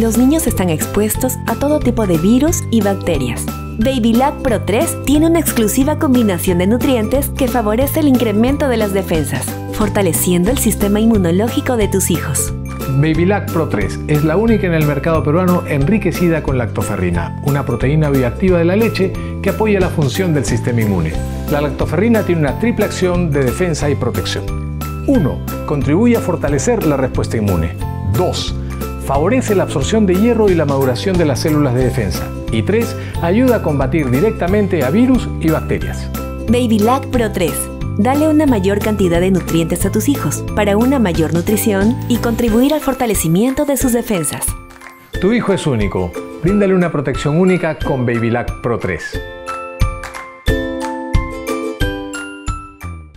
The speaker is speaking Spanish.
los niños están expuestos a todo tipo de virus y bacterias. Babylac Pro 3 tiene una exclusiva combinación de nutrientes que favorece el incremento de las defensas, fortaleciendo el sistema inmunológico de tus hijos. Babylac Pro 3 es la única en el mercado peruano enriquecida con lactoferrina, una proteína bioactiva de la leche que apoya la función del sistema inmune. La lactoferrina tiene una triple acción de defensa y protección. 1. Contribuye a fortalecer la respuesta inmune. 2. Favorece la absorción de hierro y la maduración de las células de defensa. Y 3. Ayuda a combatir directamente a virus y bacterias. Babylac Pro 3 Dale una mayor cantidad de nutrientes a tus hijos para una mayor nutrición y contribuir al fortalecimiento de sus defensas. Tu hijo es único. Bríndale una protección única con Babylac Pro 3.